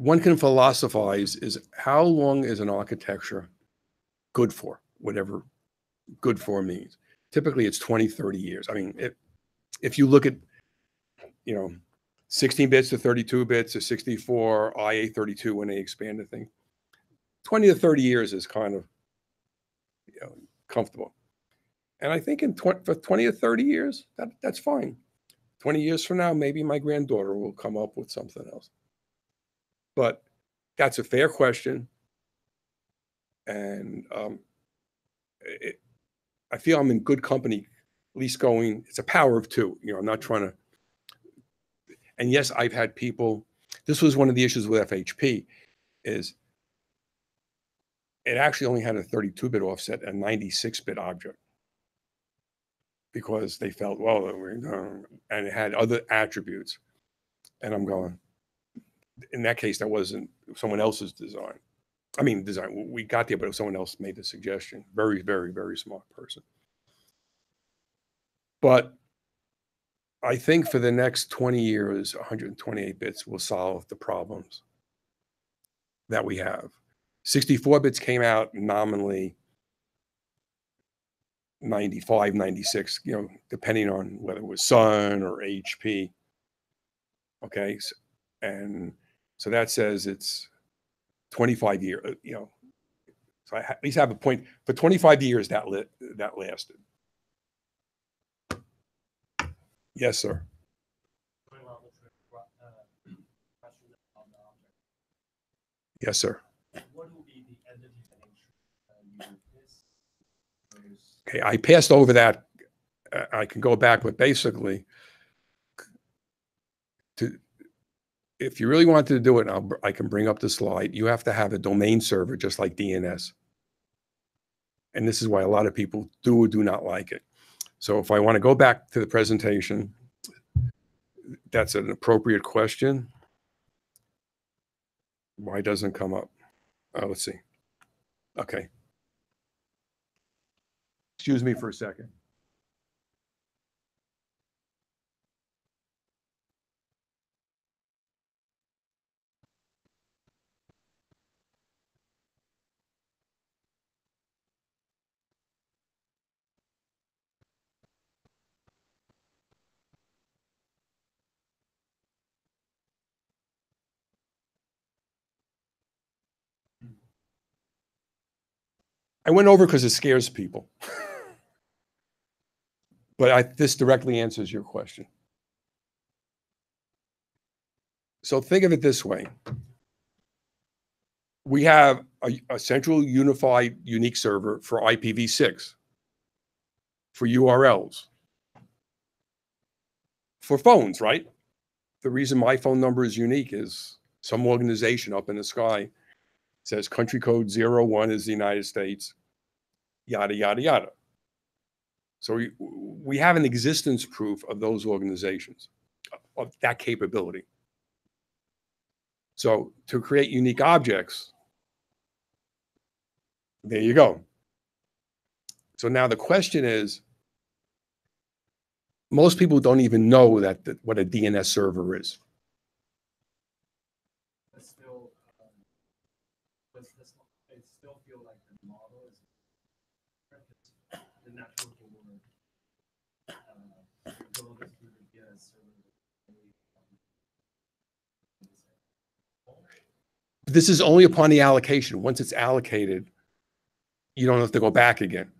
one can philosophize is how long is an architecture good for, whatever good for means. Typically, it's 20, 30 years. I mean, if, if you look at, you know, 16 bits to 32 bits to 64, IA32 when they expand expanded things, 20 to 30 years is kind of you know, comfortable. And I think in 20, for 20 to 30 years, that, that's fine. 20 years from now, maybe my granddaughter will come up with something else. But that's a fair question. And um, it, I feel I'm in good company, at least going, it's a power of two. You know, I'm not trying to. And yes, I've had people, this was one of the issues with FHP is it actually only had a 32 bit offset and 96 bit object because they felt, well, and it had other attributes. And I'm going, in that case, that wasn't someone else's design. I mean, design, we got there, but someone else made the suggestion. Very, very, very smart person. But I think for the next 20 years, 128 bits will solve the problems that we have. 64 bits came out nominally 95, 96, you know, depending on whether it was Sun or HP. Okay. And so that says it's 25 year, uh, you know. So I at least have a point for 25 years that lit, that lasted. Yes, sir. Yes, sir. Okay, I passed over that. uh, I can go back, but basically, to, if you really wanted to do it, I'll, I can bring up the slide. You have to have a domain server, just like DNS. And this is why a lot of people do or do not like it. So if I want to go back to the presentation, that's an appropriate question. Why doesn't come up? Uh, let's see. Okay. Excuse me for a second. I went over because it scares people. but I, this directly answers your question. So think of it this way. We have a, a central unified unique server for IPv6, for URLs, for phones, right? The reason my phone number is unique is some organization up in the sky says country code zero one is the United States, yada, yada, yada. So we, we have an existence proof of those organizations, of that capability. So to create unique objects, there you go. So now the question is, most people don't even know that, that what a DNS server is. But still, um, does this, it still feel like the model is the natural door, uh, build it through the DNS server. This is only upon the allocation. Once it's allocated, you don't have to go back again.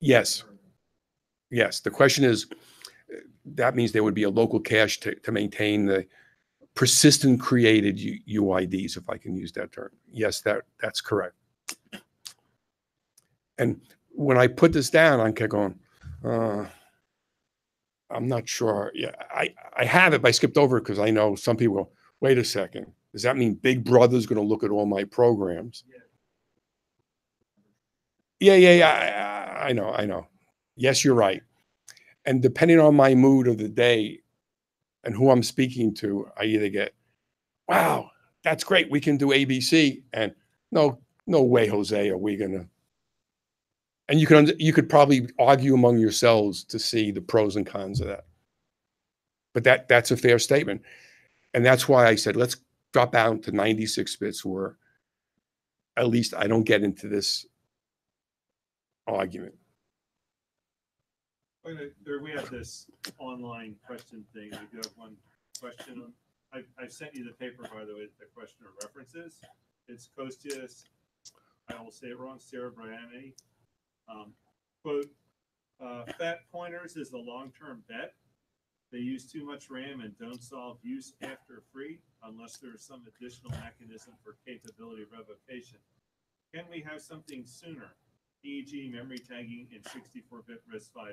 Yes. Yes, the question is, that means there would be a local cache to, to maintain the persistent created UIDs, if I can use that term. Yes, that, that's correct. And when I put this down, I kept going, uh, I'm not sure. Yeah, I, I have it, but I skipped over it because I know some people wait a second. Does that mean Big Brother's going to look at all my programs? Yeah. Yeah, yeah, I I know, I know. Yes, you're right. And depending on my mood of the day and who I'm speaking to, I either get, wow, that's great. We can do ABC. And no, no way, Jose, are we going to. And you under- you could probably argue among yourselves to see the pros and cons of that. But that, that's a fair statement. And that's why I said, let's drop down to 96 bits where at least I don't get into this argument. We have this online question thing. We do have one question. I, I sent you the paper, by the way, the question of references. It's Costius, I will say it wrong, Serebryany. Um, quote, uh, fat pointers is the long-term bet. They use too much RAM and don't solve use after free unless there is some additional mechanism for capability revocation. Can we have something sooner? E.g. memory tagging in sixty-four bit RISC-V.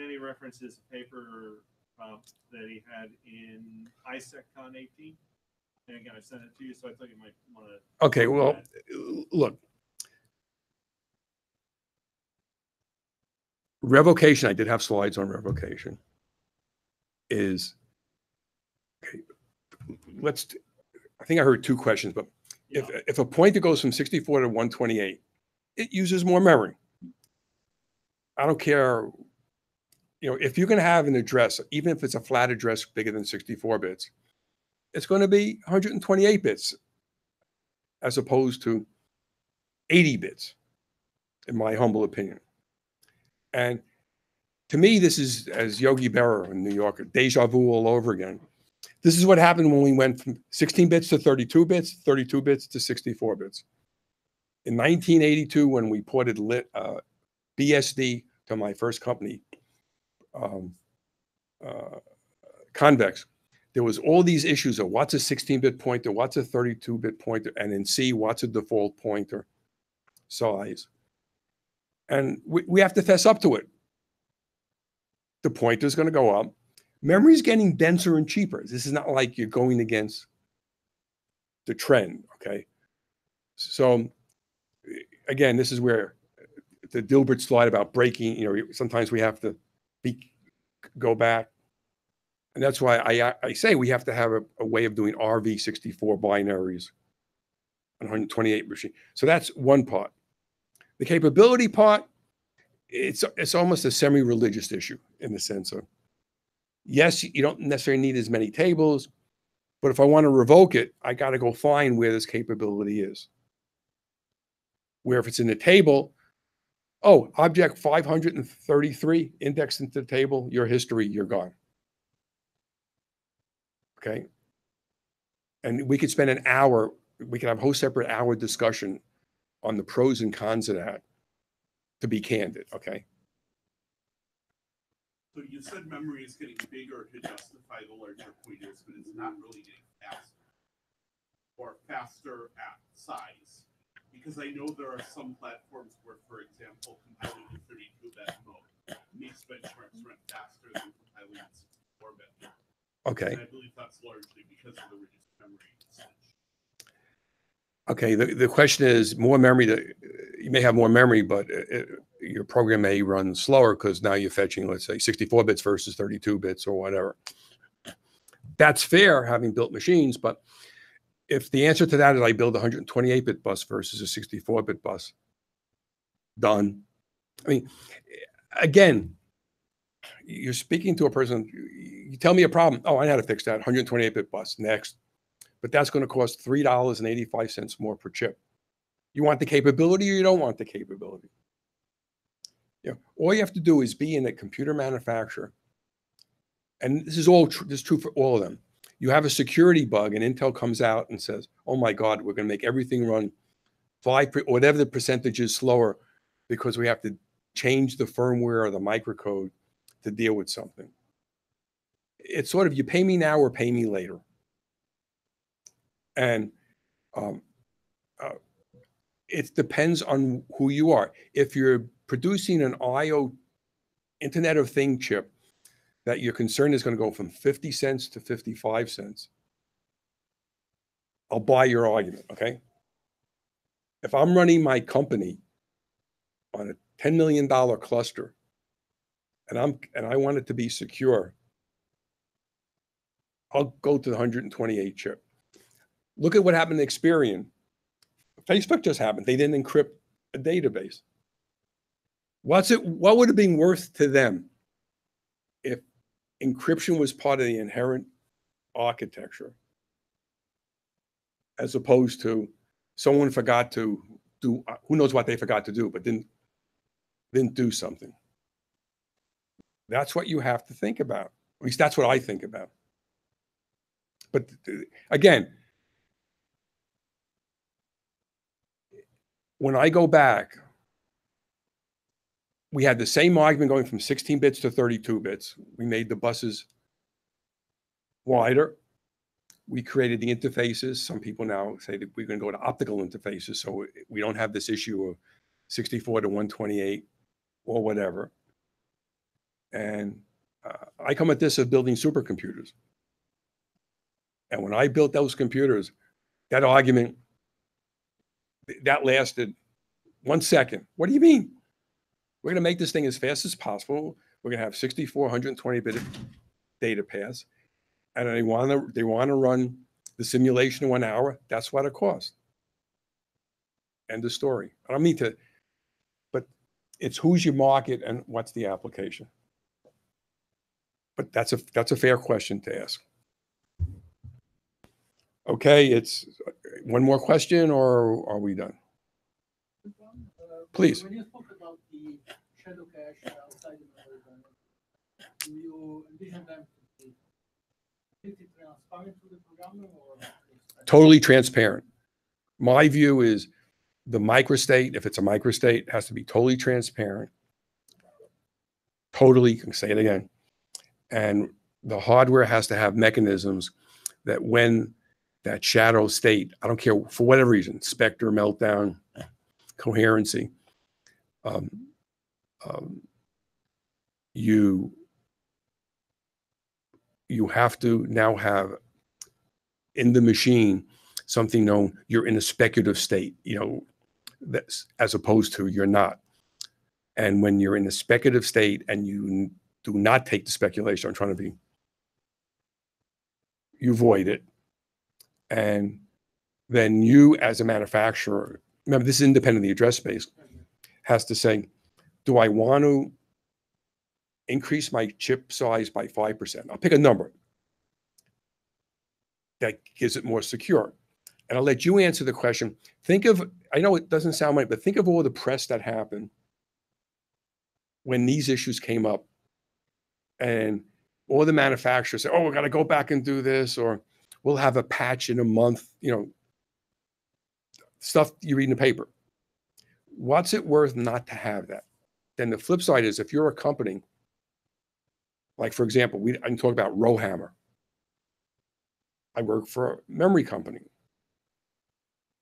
And he references a paper, um, that he had in ISECCon eighteen. And again, I sent it to you, so I thought you might wanna. Okay, well, look. Revocation, I did have slides on revocation. Is, okay, let's, I think I heard two questions, but if, if a pointer goes from 64 to 128, it uses more memory. I don't care, you know, if you can have an address, even if it's a flat address bigger than 64 bits, it's going to be 128 bits as opposed to 80 bits, in my humble opinion. And to me, this is, as Yogi Berra in New York, deja vu all over again. This is what happened when we went from 16 bits to 32 bits, 32 bits to 64 bits. In 1982, when we ported lit, uh, BSD to my first company, um, uh, Convex, there was all these issues of what's a 16-bit pointer, what's a 32-bit pointer, and in C, what's a default pointer size. And we, we have to fess up to it. The pointer's going to go up. Memory's getting denser and cheaper. This is not like you're going against the trend, okay? So again, this is where the Dilbert slide about breaking, you know, sometimes we have to be, go back. And that's why I, I say we have to have a, a way of doing RV64 binaries on 128 machine. So that's one part. The capability part, it's it's almost a semi-religious issue in the sense of yes, you don't necessarily need as many tables, but if I want to revoke it, I got to go find where this capability is. Where if it's in the table, oh, object 533 indexed into the table, your history, you're gone. Okay. And we could spend an hour, we could have a whole separate hour discussion on the pros and cons of that, to be candid, okay? So you said memory is getting bigger to justify the larger pointers, but it's not really getting faster. Or faster at size. Because I know there are some platforms where, for example, compiling in thirty-two bit mode makes benchmarks run faster than compiling in sixty-four bit. Okay, And I believe that's largely because of the reduced memory. Okay, the, the question is more memory, that you may have more memory, but it- it- your program may run slower because now you're fetching, let's say, 64 bits versus 32 bits or whatever. That's fair, having built machines, but if the answer to that is I build a 128-bit bus versus a 64-bit bus, done. I mean, again, you're speaking to a person, you tell me a problem. Oh, I know how to fix that. 128-bit bus, next. But that's going to cost $3.85 more per chip. You want the capability or you don't want the capability? Yeah, all you have to do is be in a computer manufacturer. And this is all tr- this is true for all of them. You have a security bug, and Intel comes out and says, "Oh my God, we're going to make everything run five, per- whatever the percentage is slower, because we have to change the firmware or the microcode to deal with something." It's sort of you pay me now or pay me later. And um, uh, it depends on who you are. If you're producing an IO Internet of Thing chip that your concern is going to go from 50 cents to 55 cents, I'll buy your argument, okay? If I'm running my company on a $10 million cluster and I'm and I want it to be secure, I'll go to the 128 chip. Look at what happened to Experian. Facebook just happened. They didn't encrypt a database. What's it? What would it been worth to them if encryption was part of the inherent architecture, as opposed to someone forgot to do? Who knows what they forgot to do, but didn't didn't do something. That's what you have to think about. At least that's what I think about. But again, when I go back, we had the same argument going from 16 bits to 32 bits. We made the buses wider. We created the interfaces. Some people now say that we're going to go to optical interfaces, so we don't have this issue of 64 to 128 or whatever. And uh, I come at this of building supercomputers. And when I built those computers, that argument that lasted one second. What do you mean? We're going to make this thing as fast as possible. We're going to have 64, 120 bit data paths. And they want to they want to run the simulation in one hour. That's what it costs. End of story. I don't mean to, but it's who's your market and what's the application. But that's a that's a fair question to ask. Okay, it's one more question or are we done? Uh, Please. When you spoke about the shadow cache outside the memory do you envision them to be completely transparent to the programmer or? Totally transparent. My view is the microstate, if it's a microstate, has to be totally transparent. Totally, can say it again. And the hardware has to have mechanisms that when that shadow state, I don't care for whatever reason, Spectre, meltdown, coherency, um, um, you you have to now have in the machine something known you're in a speculative state you know that's as opposed to you're not. And when you're in a speculative state and you do not take the speculation i'm trying to be you void it and then you as a manufacturer remember this is independent of the address space has to say do i want to increase my chip size by 5% i'll pick a number that gives it more secure. And I'll let you answer the question. Think of, I know it doesn't sound right, but think of all the press that happened when these issues came up. And all the manufacturers say, oh, we're going to go back and do this, or we'll have a patch in a month, you know, stuff you read in the paper. What's it worth not to have that? Then the flip side is if you're a company, like for example, we I can talk about Rowhammer. I work for a memory company.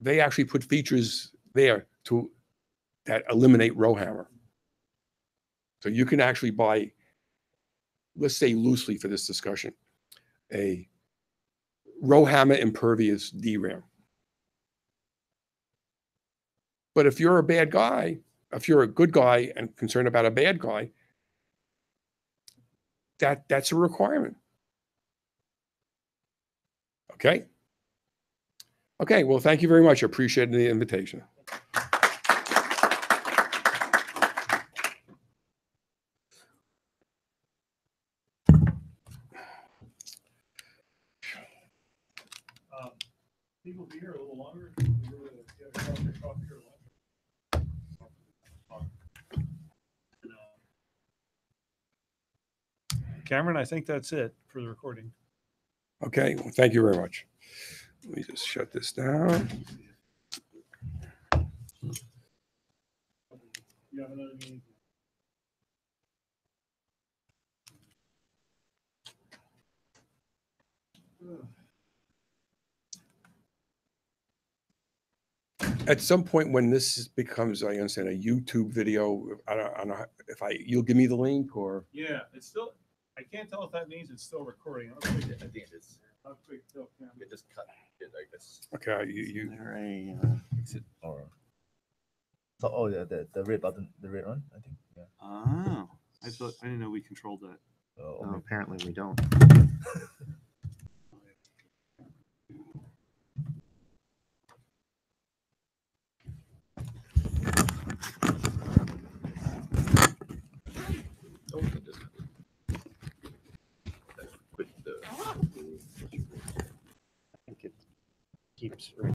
They actually put features there to that eliminate Rowhammer. So you can actually buy, let's say loosely for this discussion, a Rowhammer impervious DRAM. But if you're a bad guy, if you're a good guy and concerned about a bad guy, that that's a requirement. Okay. Okay, well, thank you very much. I appreciate the invitation. Um, People be here a little longer. We were, uh, get a coffee, coffee or lunch. Cameron, I think that's it for the recording. Okay, well, thank you very much. Let me just shut this down. You have another meeting? At some point when this is- becomes, I understand, a YouTube video, I don't, I don't know if I, you'll give me the link or, Yeah, it's still, I can't tell if that means it's still recording. How quick, I think it is. how quick, Phil, Cameron? You just cut it, I guess. okay, you, you, there a exit or? Oh. So, oh, yeah, the, the red button, the red one, I think, yeah. Oh, I thought, I didn't know we controlled that. So, No, apparently we don't. oh, we can just cut it. That's With the. I think it keeps